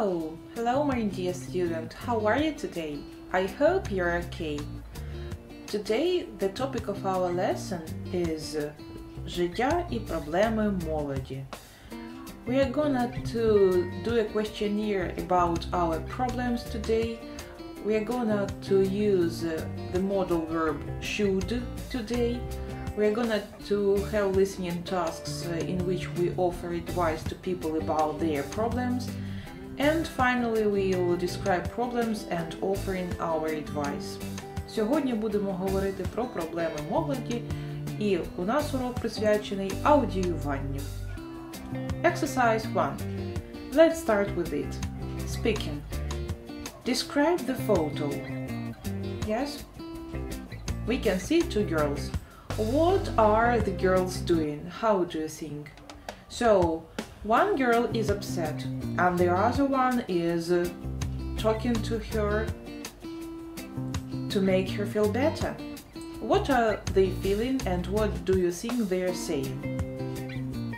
Hello, hello, my dear student. How are you today? I hope you're okay. Today, the topic of our lesson is uh, життя і проблеми молоді. We are gonna to do a questionnaire about our problems today. We are gonna to use uh, the modal verb should today. We are gonna to have listening tasks uh, in which we offer advice to people about their problems. And finally, we will describe problems and offering our advice. Сьогодні будемо говорити про проблеми молоді, і у нас урок присвячений аудіюванню. Exercise 1. Let's start with it. Speaking. Describe the photo. Yes? We can see two girls. What are the girls doing? How do you think? So, one girl is upset, and the other one is uh, talking to her to make her feel better. What are they feeling, and what do you think they are saying?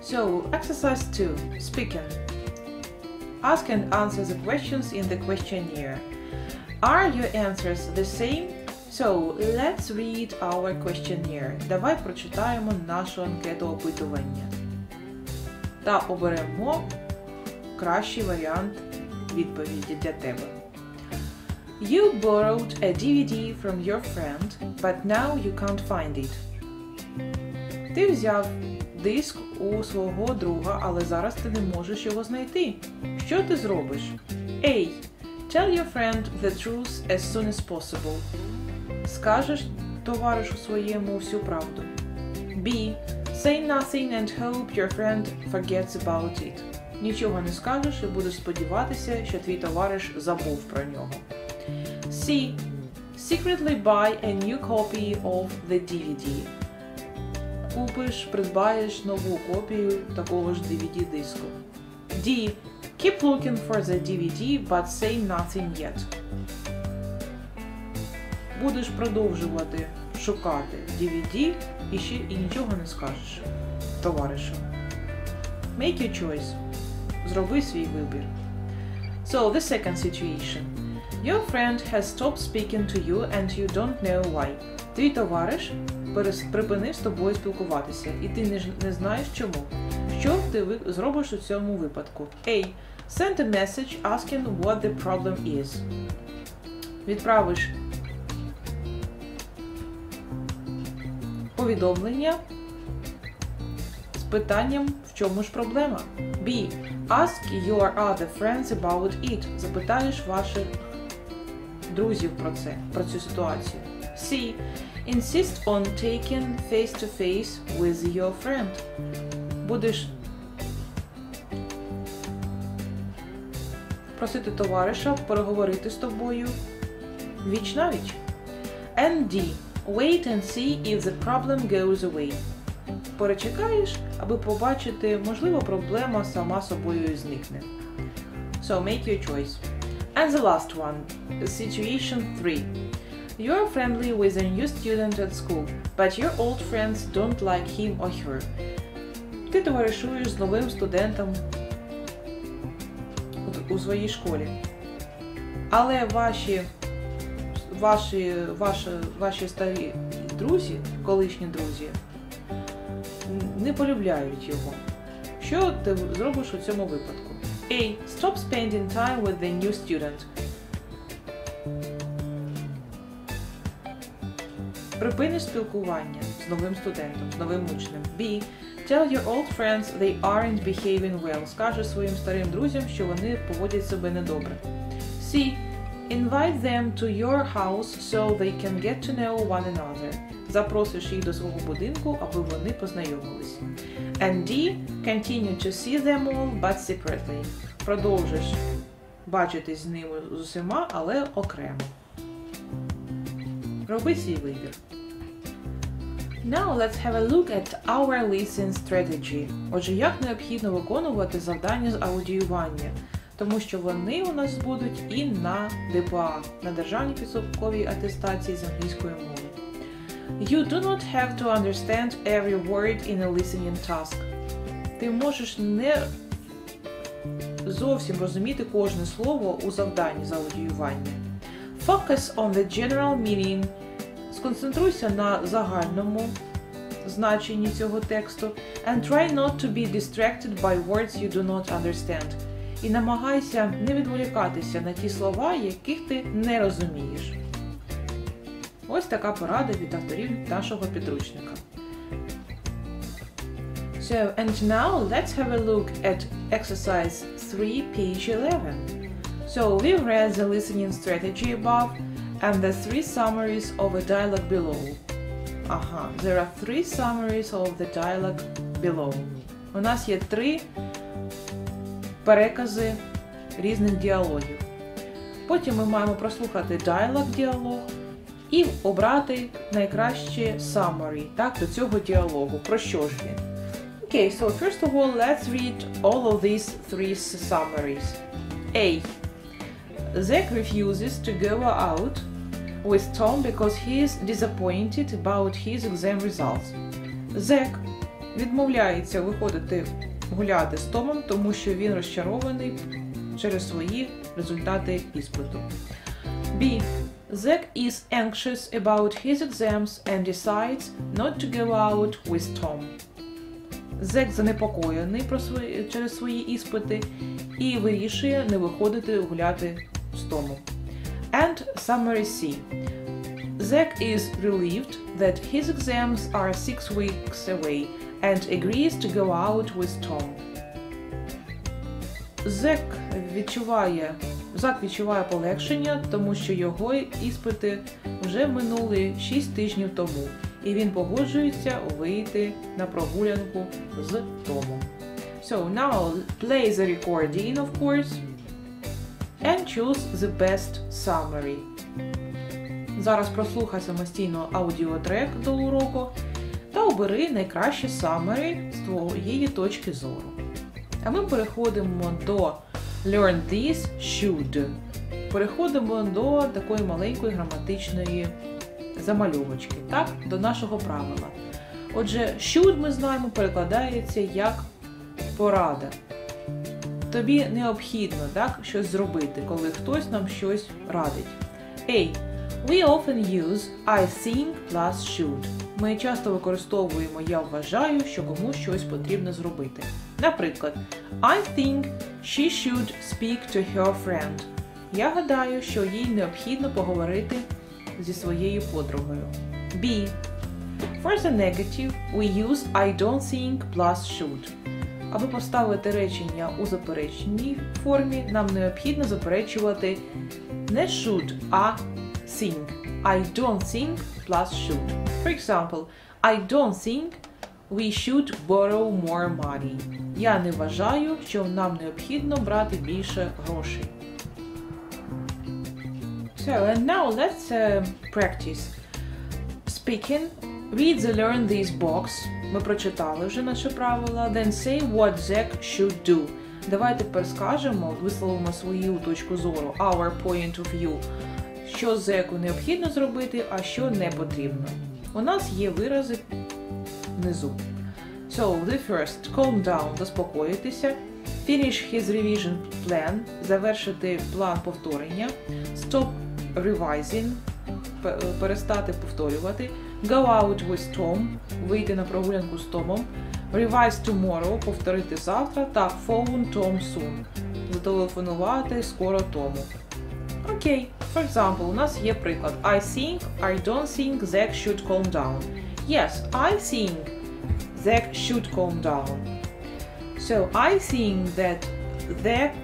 So, exercise 2 Speaking. Ask and answer the questions in the questionnaire. Are your answers the same? So, let's read our questionnaire. Давай прочитаємо нашу анкету опитування. Та оберемо кращий варіант відповіді для тебе. You borrowed a DVD from your friend, but now you can't find it. Ти взяв диск у свого друга, але зараз ти не можеш його знайти. Що ти зробиш? A. Tell your friend the truth as soon as possible. Скажеш товаришу своєму всю правду. B. Say nothing and hope your friend forgets about it. Нічого не скажеш і будеш сподіватися, що твій товариш забув про нього. C. Secretly buy a new copy of the DVD. Купиш, придбаєш нову копію такого ж DVD-диску. D. Keep looking for the DVD, but say nothing yet. Будеш продовжувати шукати DVD і ще і нічого не скажеш товаришу. Make your choice. Зроби свій вибір. So, the second situation. Your friend has stopped speaking to you and you don't know why. Твій товариш припинив з тобою спілкуватися, і ти не знаєш чому. Що ти зробиш у цьому випадку? A. Send a message asking what the problem is. Відправиш повідомлення з питанням, в чому ж проблема. B. Ask your other friends about it. Запитаєш ваших друзів про це, про цю ситуацію. C. Insist on taking face-to-face with your friend. Будеш просити товариша переговорити з тобою віч на віч. And D. Wait and see if the problem goes away. Перечекаєш, аби побачити, можливо, проблема сама собою зникне. So make your choice. And the last one, situation 3. You're friendly with a new student at school, but your old friends don't like him or her. Ти товаришуєш з новим студентом у- своїй школі. Але ваші, ваші, ваші, ваші старі друзі, колишні друзі, не полюбляють його. Що ти зробиш у цьому випадку? A. Stop spending time with the new student. Припиниш спілкування з новим студентом, з новим учнем. B. Tell your old friends they aren't behaving well. Скажи своїм старим друзям, що вони поводять себе недобре. C. Invite them to your house so they can get to know one another. Запросиш їх до свого будинку, аби вони познайомились. And D. Continue to see them all, but separately. Продовжиш бачитись з ними з усіма, але окремо. Роби свій вибір. Now let's have a look at our listening strategy. Отже, як необхідно виконувати завдання з аудіювання, тому що вони у нас будуть і на ДПА, на державній підсумковій атестації з англійської мови. You do not have to understand every word in a listening task. Ти можеш не зовсім розуміти кожне слово у завданні за аудіювання. Focus on the general meaning. Сконцентруйся на загальному значенні цього тексту. And try not to be distracted by words you do not understand. І намагайся не відволікатися на ті слова, яких ти не розумієш. Ось така порада від авторів нашого підручника. So, and now let's have a look at exercise 3, page 11. So, we've read the listening strategy above and the three summaries of a dialogue below. Ага, there are three summaries of the dialogue below. У нас є три перекази різних діалогів. Потім ми маємо прослухати dialogue діалог і обрати найкраще summary так, до цього діалогу. Про що ж він? Okay, so first of all, let's read all of these three summaries. A. Zack refuses to go out with Tom because he is disappointed about his exam results. Zack відмовляється виходити гуляти з Томом, тому що він розчарований через свої результати іспиту. B. Zack is anxious about his exams and decides not to go out with Tom. Зек занепокоєний про свої, через свої іспити і вирішує не виходити гуляти з Томом. And summary C. Zack is relieved that his exams are six weeks away and agrees to go out with Tom. Зек відчуває, Зак відчуває полегшення, тому що його іспити вже минули 6 тижнів тому, і він погоджується вийти на прогулянку з Томом. So now play the recording, of course, and choose the best summary. Зараз прослухай самостійно аудіотрек до уроку обери найкраще summary з твоєї точки зору. А ми переходимо до Learn this should. Переходимо до такої маленької граматичної замальовочки, так, до нашого правила. Отже, should, ми знаємо, перекладається як порада. Тобі необхідно так, щось зробити, коли хтось нам щось радить. A. We often use I think plus should. Ми часто використовуємо я вважаю, що комусь щось потрібно зробити. Наприклад, I think she should speak to her friend. Я гадаю, що їй необхідно поговорити зі своєю подругою. B. For the negative, we use I don't think plus should. Аби поставити речення у запереченій формі, нам необхідно заперечувати не should, а think. I don't think plus should. For example, I don't think we should borrow more money. Я не вважаю, що нам необхідно брати більше грошей. So, and now let's uh, practice. Speaking, read the learn this box. Ми прочитали вже наші правила. Then say what Zack should do. Давайте тепер скажемо, висловимо свою точку зору, our point of view, що зеку необхідно зробити, а що не потрібно. У нас є вирази внизу. So, the first, calm down, заспокоїтися. Finish his revision plan, завершити план повторення. Stop revising, перестати повторювати. Go out with Tom, вийти на прогулянку з Томом. Revise tomorrow, повторити завтра. Та phone Tom soon, зателефонувати скоро Тому. Окей, for example, у нас є приклад. I think, I don't think Zack should calm down. Yes, I think Zack should calm down. So I think that Zack,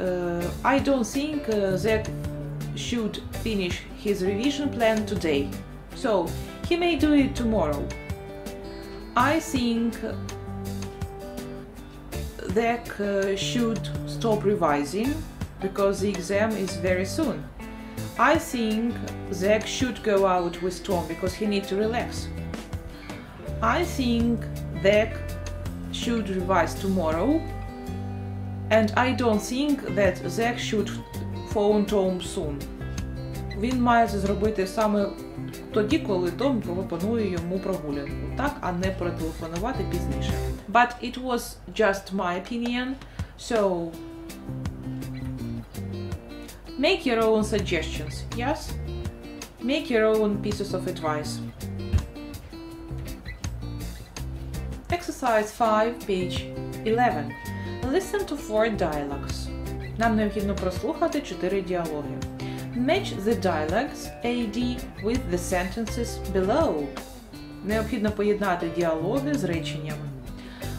uh, I don't think uh, Zack should finish his revision plan today. So he may do it tomorrow. I think Zack uh, should stop revising because the exam is very soon. I think Zack should go out with Tom because he needs to relax. I think Zack should revise tomorrow. And I don't think that Zack should phone Tom soon. Він має це зробити саме тоді, коли Том пропонує йому прогулянку, так, а не перетелефонувати пізніше. But it was just my opinion, so Make your own suggestions. Yes? Make your own pieces of advice. Exercise 5, page 11. Listen to four dialogues. Нам необхідно прослухати чотири діалоги. Match the dialogues AD with the sentences below. Необхідно поєднати діалоги з реченнями.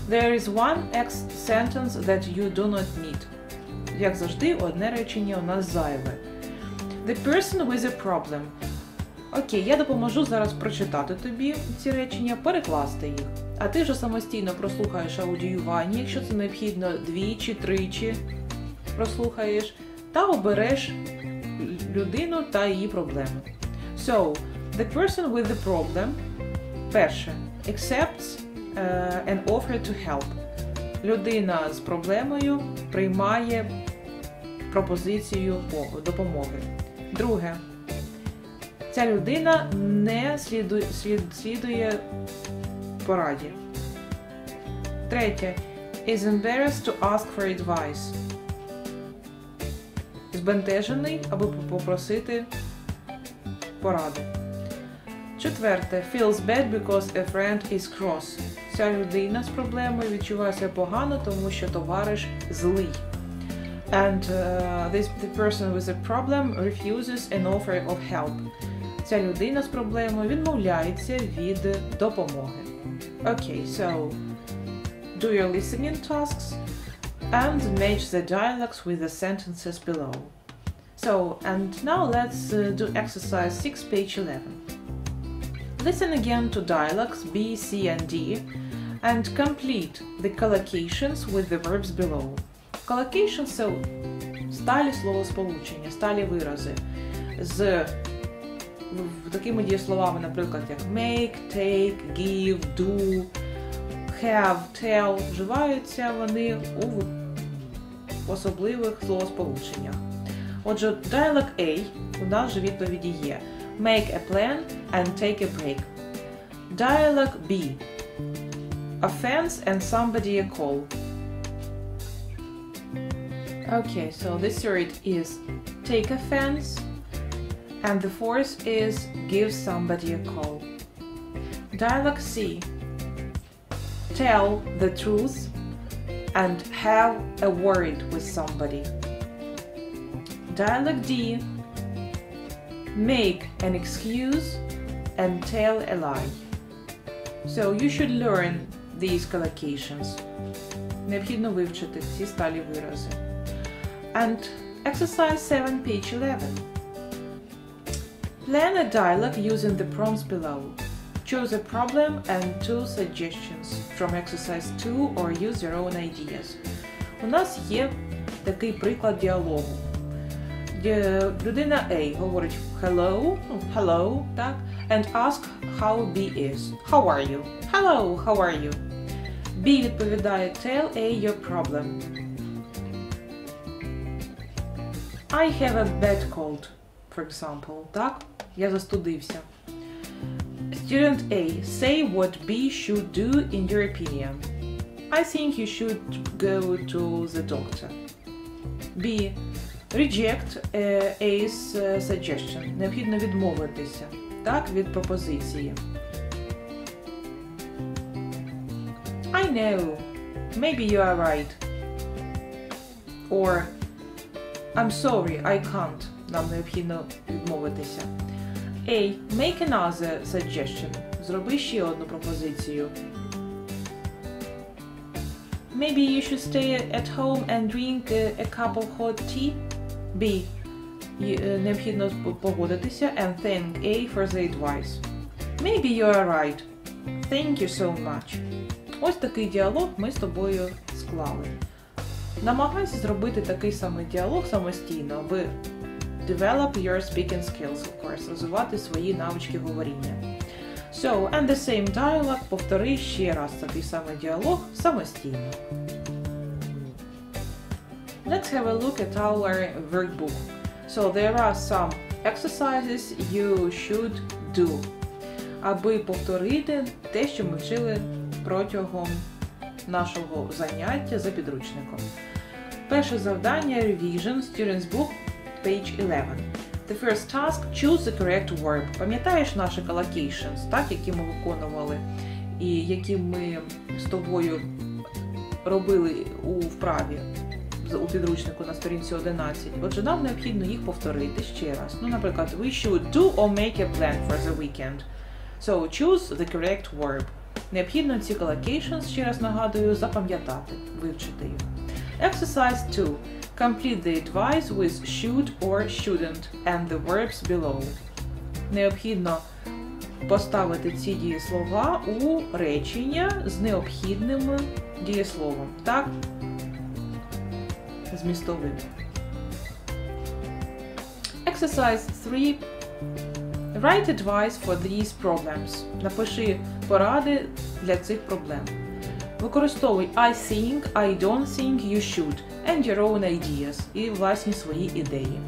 There is one X sentence that you do not need. Як завжди, одне речення у нас зайве. The person with a problem. Окей, я допоможу зараз прочитати тобі ці речення, перекласти їх. А ти вже самостійно прослухаєш аудіювання, якщо це необхідно двічі, тричі прослухаєш, та обереш людину та її проблему. So, the person with the problem перше accepts uh, an offer to help. Людина з проблемою приймає пропозицію допомоги. Друге, ця людина не слідує, слідує пораді. Третє. Is embarrassed to ask for advice. Збентежений, аби попросити поради. Четверте. Feels bad because a friend is cross. Ця людина з проблемою відчуває себе погано, тому що товариш злий. And uh, this the person with a problem refuses an offer of help. Ця людина з проблемою відмовляється від допомоги. Okay, so do your listening tasks and match the dialogues with the sentences below. So, and now let's uh, do exercise 6, page 11. Listen again to dialogues B, C, and D and complete the collocations with the verbs below. Collocations – це сталі словосполучення, сталі вирази з такими дієсловами, наприклад, як make, take, give, do, have, tell. Вживаються вони у особливих словосполученнях. Отже, dialog A у нас же відповіді є make a plan and take a break. Dialog B offense and somebody a call. Okay, so the third is take offense and the fourth is give somebody a call. Dialog C tell the truth and have a word with somebody. Dialog D make an excuse and tell a lie. So you should learn these collocations. Необхідно вивчити ці сталі вирази. And exercise 7, page 11. Plan a dialogue using the prompts below. Choose a problem and two suggestions from exercise 2 or use your own ideas. У нас є такий приклад діалогу. Де людина A говорить hello, ну, hello, так, and ask how B is. How are you? Hello, how are you? B відповідає tell A your problem. I have a bad cold, for example, так? Я застудився. Student A, say what B should do in your opinion. I think you should go to the doctor. B. Reject uh, A's uh, suggestion. Необхідно відмовитися так, від пропозиції. I know. Maybe you are right. Or I'm sorry, I can't. Нам необхідно відмовитися. A. Make another suggestion. Зроби ще одну пропозицію. Maybe you should stay at home and drink a, cup of hot tea. B. Е, Необхідно погодитися and thank A for the advice. Maybe you are right. Thank you so much. Ось такий діалог ми з тобою склали. Намагайся зробити такий самий діалог самостійно, аби develop your speaking skills, of course, розвивати свої навички говоріння. So, and the same dialogue, повтори ще раз такий самий діалог самостійно. Let's have a look at our workbook. So there are some exercises you should do. Аби повторити те, що ми вчили протягом нашого заняття за підручником. Перше завдання Revision Students Book, page 11. The first task choose the correct verb. Пам'ятаєш наші collocations, так, які ми виконували, і які ми з тобою робили у вправі у підручнику на сторінці 11. Отже, нам необхідно їх повторити ще раз. Ну, наприклад, we should do or make a plan for the weekend. So choose the correct verb. Необхідно ці collocations, ще раз нагадую, запам'ятати, вивчити їх. Exercise 2. Complete the advice with should or shouldn't and the verbs below. Необхідно поставити ці дієслова у речення з необхідним дієсловом. Так? Змістовим. Exercise 3. Write advice for these problems. Напиши поради для цих проблем. Використовуй I think, I don't think you should and your own ideas і власні свої ідеї.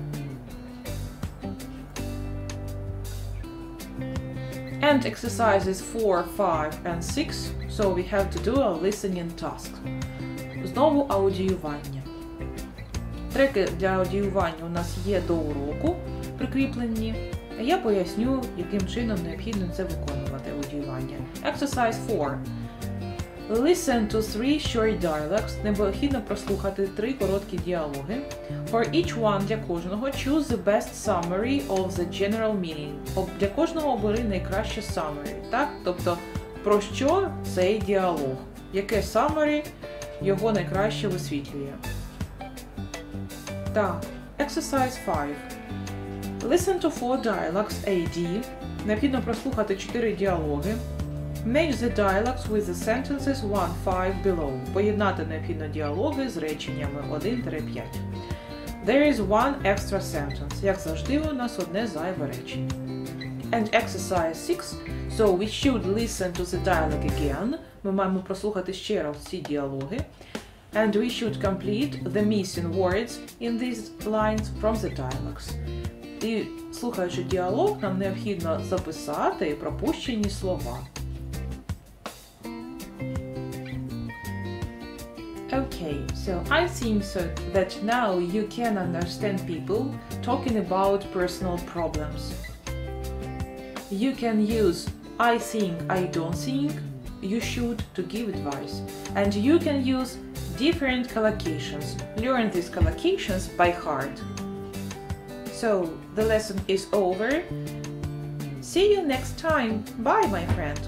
And exercises 4, 5 and 6, so we have to do a listening task. Знову аудіювання. Треки для аудіювання у нас є до уроку прикріплені. Я поясню, яким чином необхідно це виконувати аудіювання. Exercise 4. Listen to three short dialogues. Необхідно прослухати три короткі діалоги. For each one для кожного choose the best summary of the general meaning. Для кожного обери найкраще summary. Так? Тобто, про що цей діалог? Яке summary його найкраще висвітлює? Так. Exercise 5. Listen to four dialogues AD. Необхідно прослухати чотири діалоги. Match the dialogues with the sentences 1-5 below. Поєднати необхідно діалоги з реченнями 1-5. There is one extra sentence. Як завжди, у нас одне зайве речення. And exercise 6. So we should listen to the dialogue again. Ми маємо прослухати ще раз ці діалоги. And we should complete the missing words in these lines from the dialogues. І слухаючи діалог, нам необхідно записати пропущені слова. Okay, so I think so that now you can understand people talking about personal problems. You can use I think, I don't think, you should to give advice. And you can use different collocations. Learn these collocations by heart. So the lesson is over. See you next time. Bye, my friend.